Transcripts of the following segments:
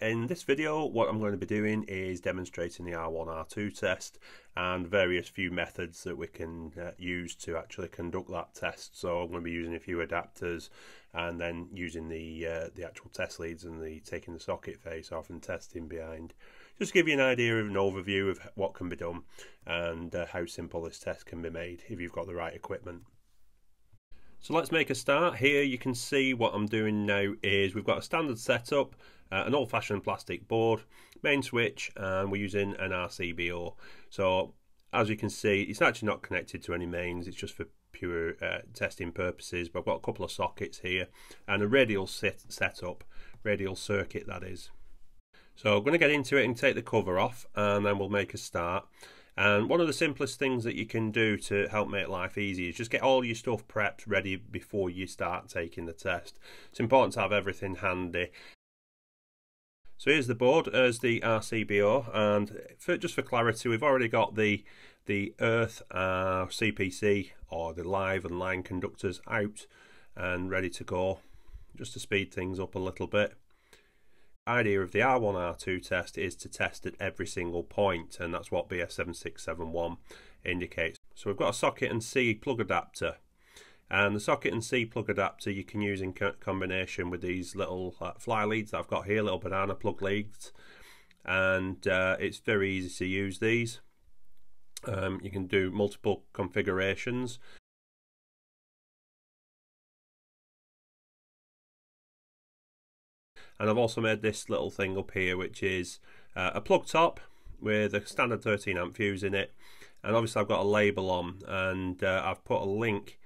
In this video, what I'm going to be doing is demonstrating the R1, R2 test and various few methods that we can uh, use to actually conduct that test. So I'm going to be using a few adapters and then using the uh, the actual test leads and the taking the socket face off and testing behind. Just to give you an idea of an overview of what can be done and uh, how simple this test can be made if you've got the right equipment. So let's make a start. Here you can see what I'm doing now is we've got a standard setup, uh, an old-fashioned plastic board, main switch, and we're using an RCBO. So as you can see, it's actually not connected to any mains, it's just for pure uh, testing purposes. But I've got a couple of sockets here and a radial set setup, radial circuit that is. So I'm going to get into it and take the cover off and then we'll make a start. And one of the simplest things that you can do to help make life easy is just get all your stuff prepped ready before you start taking the test. It's important to have everything handy. So here's the board as the RCBO and for, just for clarity we've already got the the earth uh, CPC or the live and line conductors out and ready to go just to speed things up a little bit idea of the R1 R2 test is to test at every single point and that's what BS7671 indicates. So we've got a socket and C plug adapter and the socket and C plug adapter you can use in co combination with these little uh, fly leads that I've got here, little banana plug leads and uh, it's very easy to use these. Um, you can do multiple configurations and I've also made this little thing up here which is uh, a plug top with a standard 13 amp fuse in it. And obviously I've got a label on and uh, I've put a link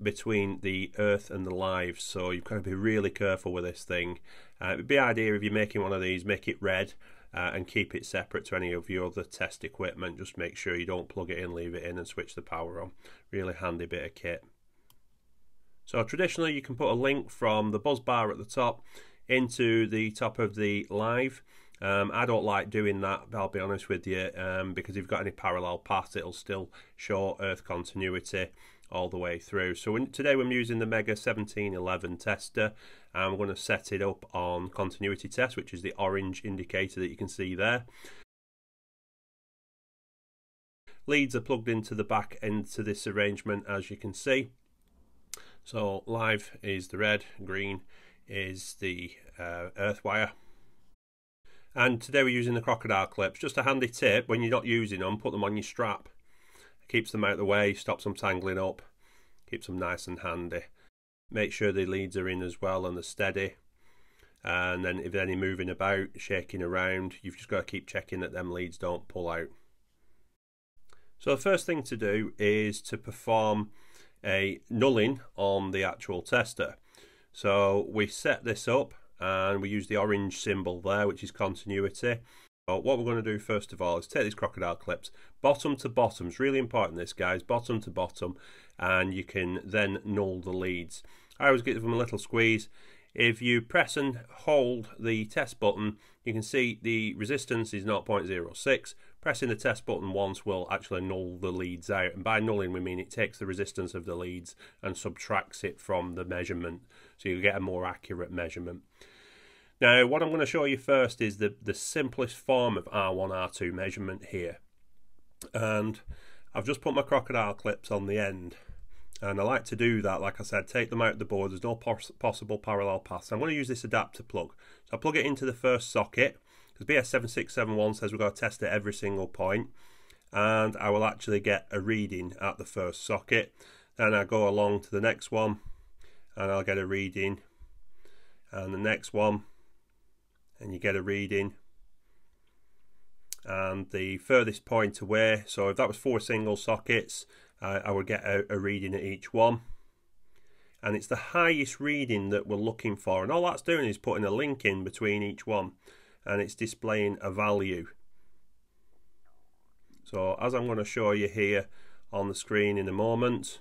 between the earth and the live so you've got to be really careful with this thing. Uh, it'd be idea if you're making one of these make it red uh, and keep it separate to any of your other test equipment. Just make sure you don't plug it in leave it in and switch the power on. Really handy bit of kit. So traditionally you can put a link from the busbar at the top into the top of the live. Um, I don't like doing that, I'll be honest with you, um, because if you've got any parallel paths, it'll still show earth continuity all the way through. So today we're using the Megger 1711 tester and we're going to set it up on continuity test, which is the orange indicator that you can see there. Leads are plugged into the back into this arrangement as you can see. So live is the red, green is the uh, earth wire. And today we're using the crocodile clips. Just a handy tip, when you're not using them, put them on your strap. It keeps them out of the way, stops them tangling up, keeps them nice and handy. Make sure the leads are in as well and they're steady. And then if any moving about, shaking around, you've just got to keep checking that them leads don't pull out. So the first thing to do is to perform a nulling on the actual tester. So we set this up and we use the orange symbol there, which is continuity. So what we're going to do first of all is take these crocodile clips, bottom to bottom. It's really important this, guys, bottom to bottom, and you can then null the leads. I always give them a little squeeze. If you press and hold the test button, you can see the resistance is 0.06. Pressing the test button once will actually null the leads out. And by nulling, we mean it takes the resistance of the leads and subtracts it from the measurement. So you get a more accurate measurement. Now, what I'm going to show you first is the, the simplest form of R1, R2 measurement here. And I've just put my crocodile clips on the end and I like to do that like I said take them out of the board there's no pos possible parallel paths I'm going to use this adapter plug so I plug it into the first socket because BS7671 says we've got to test it every single point and I will actually get a reading at the first socket. Then I go along to the next one and I'll get a reading. And the next one and you get a reading. And the furthest point away so if that was four single sockets uh, I would get a, a reading at each one. And it's the highest reading that we're looking for and all that's doing is putting a link in between each one and it's displaying a value. So as I'm going to show you here on the screen in a moment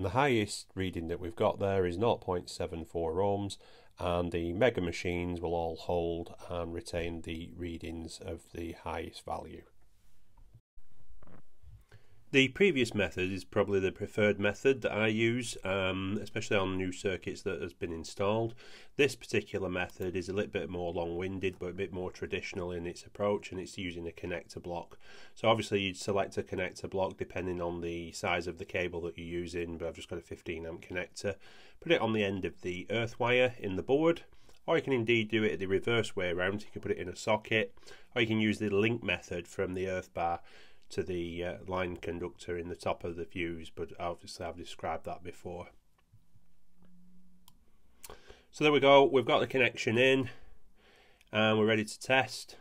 the highest reading that we've got there is 0.74 ohms and the Megger machines will all hold and retain the readings of the highest value The previous method is probably the preferred method that I use, um, especially on new circuits that has been installed. This particular method is a little bit more long-winded, but a bit more traditional in its approach, and it's using a connector block. So obviously you'd select a connector block depending on the size of the cable that you're using, but I've just got a 15 amp connector. Put it on the end of the earth wire in the board, or you can indeed do it the reverse way around. You can put it in a socket, or you can use the link method from the earth bar to the uh, line conductor in the top of the fuse but obviously I've described that before. So there we go. We've got the connection in and we're ready to test.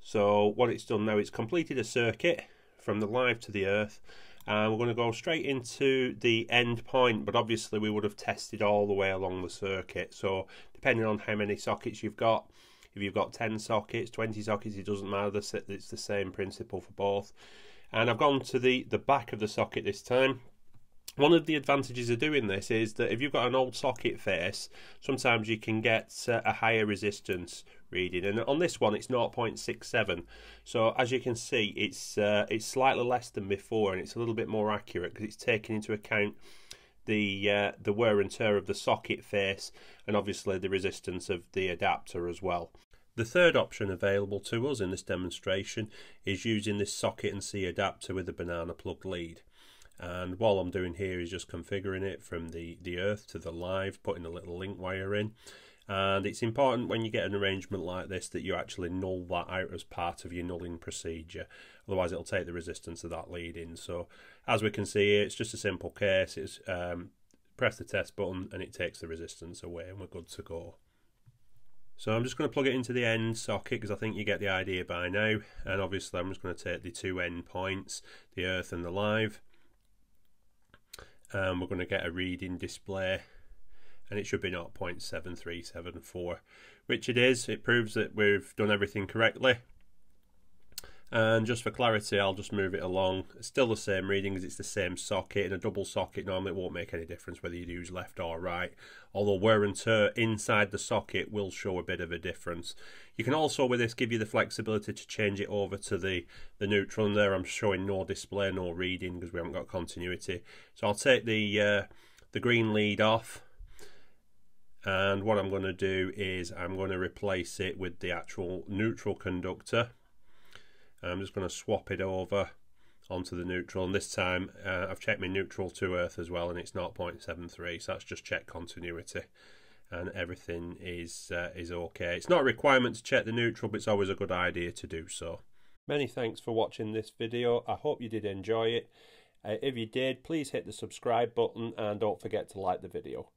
So what it's done now it's completed a circuit from the live to the earth and we're going to go straight into the end point but obviously we would have tested all the way along the circuit. So depending on how many sockets you've got if you've got 10 sockets, 20 sockets, it doesn't matter. It's the same principle for both. And I've gone to the, the back of the socket this time. One of the advantages of doing this is that if you've got an old socket face, sometimes you can get uh, a higher resistance reading. And on this one, it's 0.67. So as you can see, it's uh, it's slightly less than before, and it's a little bit more accurate because it's taking into account the uh, the wear and tear of the socket face and obviously the resistance of the adapter as well. The third option available to us in this demonstration is using this socket and C adapter with a banana plug lead. And what I'm doing here is just configuring it from the, the earth to the live, putting a little link wire in. And it's important when you get an arrangement like this that you actually null that out as part of your nulling procedure. Otherwise, it'll take the resistance of that lead in. So, as we can see, it's just a simple case. It's um, press the test button and it takes the resistance away, and we're good to go. So I'm just going to plug it into the end socket because I think you get the idea by now. And obviously, I'm just going to take the two end points, the earth and the live. And we're going to get a reading display and it should be 0.7374 which it is. It proves that we've done everything correctly. And just for clarity I'll just move it along. It's still the same reading as it's the same socket. In a double socket normally it won't make any difference whether you use left or right although wear and tear inside the socket will show a bit of a difference. You can also with this give you the flexibility to change it over to the the neutral and there I'm showing no display no reading because we haven't got continuity. So I'll take the uh, the green lead off and what I'm going to do is I'm going to replace it with the actual neutral conductor. I'm just going to swap it over onto the neutral and this time uh, I've checked my neutral to earth as well and it's not 0.73 so that's just check continuity. And everything is uh, is okay. It's not a requirement to check the neutral but it's always a good idea to do so. Many thanks for watching this video. I hope you did enjoy it. Uh, if you did please hit the subscribe button and don't forget to like the video